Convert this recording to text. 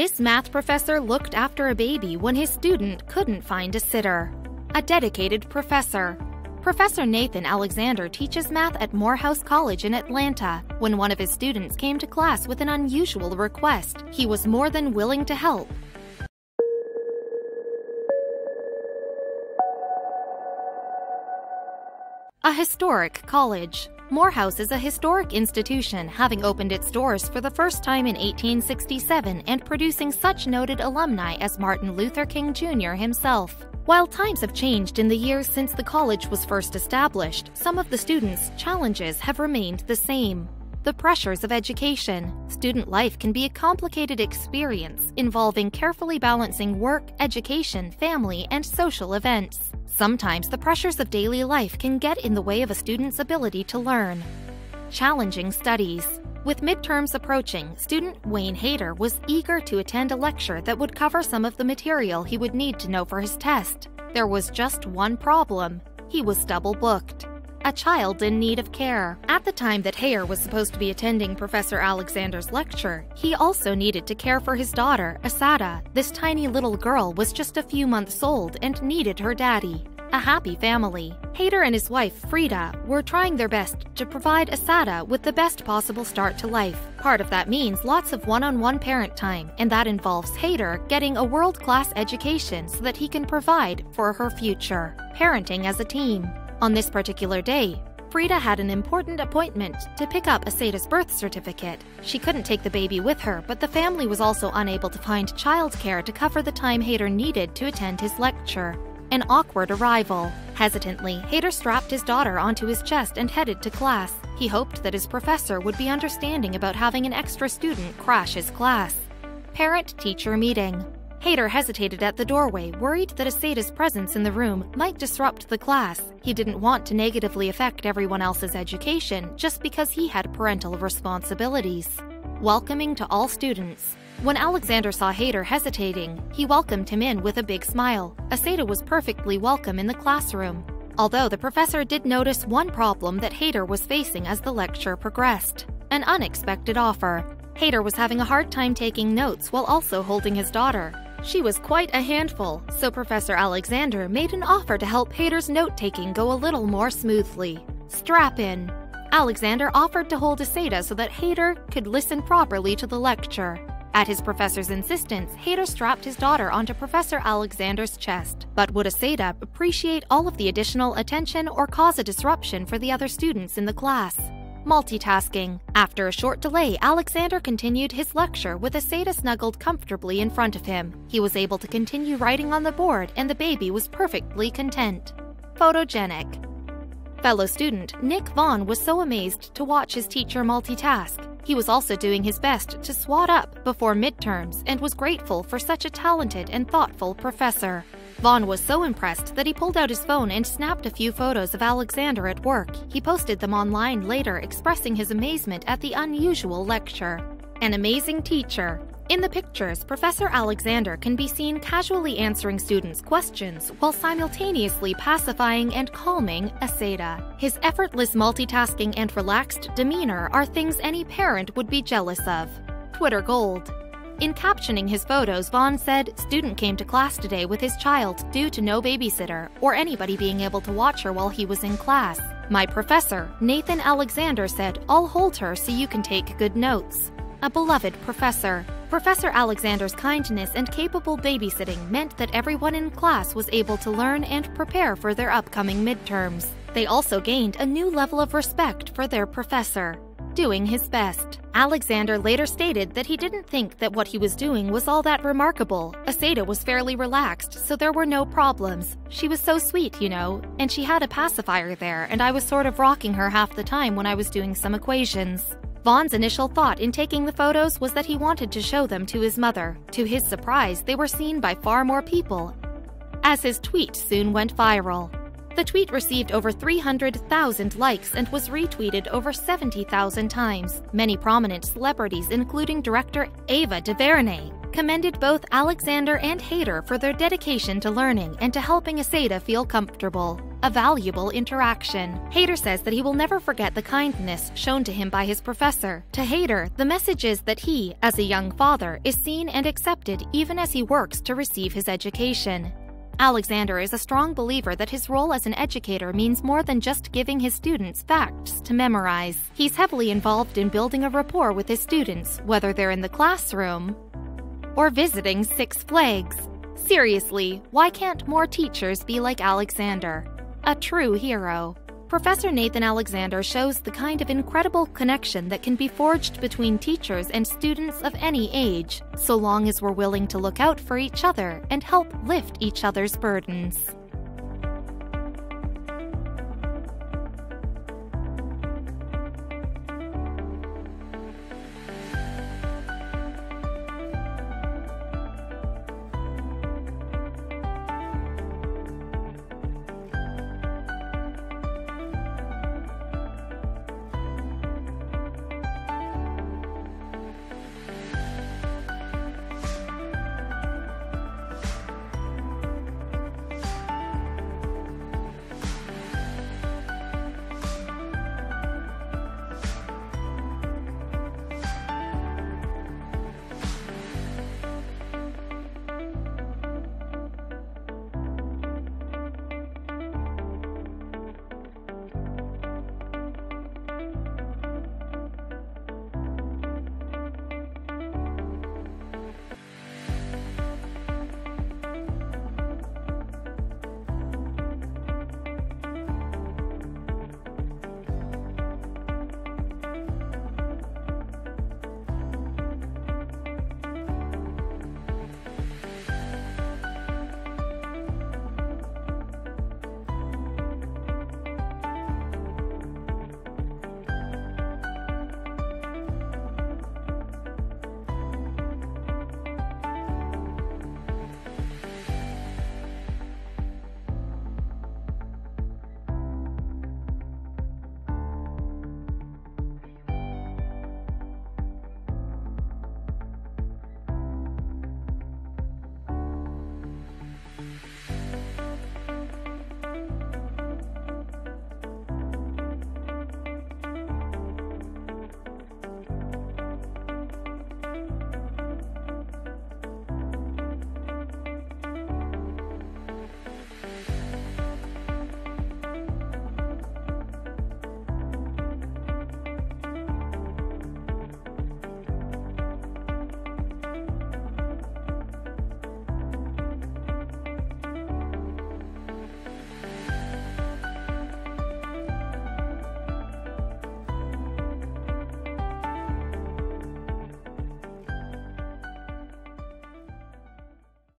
This math professor looked after a baby when his student couldn't find a sitter. A dedicated professor. Professor Nathan Alexander teaches math at Morehouse College in Atlanta. When one of his students came to class with an unusual request, he was more than willing to help. A historic college. Morehouse is a historic institution, having opened its doors for the first time in 1867 and producing such noted alumni as Martin Luther King Jr. himself. While times have changed in the years since the college was first established, some of the students' challenges have remained the same. The pressures of education. Student life can be a complicated experience involving carefully balancing work, education, family, and social events. Sometimes the pressures of daily life can get in the way of a student's ability to learn. Challenging studies. With midterms approaching, student Wayne Hayter was eager to attend a lecture that would cover some of the material he would need to know for his test. There was just one problem he was double booked. A child in need of care. At the time that Hayter was supposed to be attending Professor Alexander's lecture, he also needed to care for his daughter, Asada. This tiny little girl was just a few months old and needed her daddy. A happy family. Hayter and his wife, Frida, were trying their best to provide Asada with the best possible start to life. Part of that means lots of one on one parent time, and that involves Hayter getting a world class education so that he can provide for her future. Parenting as a team. On this particular day, Frida had an important appointment to pick up Asada's birth certificate. She couldn't take the baby with her, but the family was also unable to find childcare to cover the time Hayter needed to attend his lecture. An awkward arrival. Hesitantly, Hayter strapped his daughter onto his chest and headed to class. He hoped that his professor would be understanding about having an extra student crash his class. Parent teacher meeting. Hayter hesitated at the doorway, worried that Asada's presence in the room might disrupt the class. He didn't want to negatively affect everyone else's education just because he had parental responsibilities. Welcoming to all students. When Alexander saw Hayter hesitating, he welcomed him in with a big smile. Asada was perfectly welcome in the classroom. Although the professor did notice one problem that Hayter was facing as the lecture progressed an unexpected offer. Hayter was having a hard time taking notes while also holding his daughter. She was quite a handful, so Professor Alexander made an offer to help Hayter's note taking go a little more smoothly. Strap in. Alexander offered to hold Asada so that Hayter could listen properly to the lecture. At his professor's insistence, Hayter strapped his daughter onto Professor Alexander's chest. But would Asada appreciate all of the additional attention or cause a disruption for the other students in the class? Multitasking. After a short delay, Alexander continued his lecture with Asada snuggled comfortably in front of him. He was able to continue writing on the board, and the baby was perfectly content. Photogenic. Fellow student Nick Vaughn was so amazed to watch his teacher multitask. He was also doing his best to swat up before midterms and was grateful for such a talented and thoughtful professor. Vaughn was so impressed that he pulled out his phone and snapped a few photos of Alexander at work. He posted them online later, expressing his amazement at the unusual lecture. An amazing teacher. In the pictures, Professor Alexander can be seen casually answering students' questions while simultaneously pacifying and calming Asada. His effortless multitasking and relaxed demeanor are things any parent would be jealous of. Twitter Gold. In captioning his photos, Vaughn said, Student came to class today with his child due to no babysitter or anybody being able to watch her while he was in class. My professor, Nathan Alexander, said, I'll hold her so you can take good notes. A beloved professor. Professor Alexander's kindness and capable babysitting meant that everyone in class was able to learn and prepare for their upcoming midterms. They also gained a new level of respect for their professor doing his best. Alexander later stated that he didn't think that what he was doing was all that remarkable. Asada was fairly relaxed, so there were no problems. She was so sweet, you know, and she had a pacifier there, and I was sort of rocking her half the time when I was doing some equations. Vaughn's initial thought in taking the photos was that he wanted to show them to his mother. To his surprise, they were seen by far more people, as his tweet soon went viral. The tweet received over 300,000 likes and was retweeted over 70,000 times. Many prominent celebrities, including director Ava DuVernay, commended both Alexander and Hayter for their dedication to learning and to helping Asada feel comfortable. a valuable interaction. Hayter says that he will never forget the kindness shown to him by his professor. To Hayter, the message is that he, as a young father, is seen and accepted even as he works to receive his education. Alexander is a strong believer that his role as an educator means more than just giving his students facts to memorize. He's heavily involved in building a rapport with his students, whether they're in the classroom or visiting Six Flags. Seriously, why can't more teachers be like Alexander? A true hero. Professor Nathan Alexander shows the kind of incredible connection that can be forged between teachers and students of any age, so long as we're willing to look out for each other and help lift each other's burdens.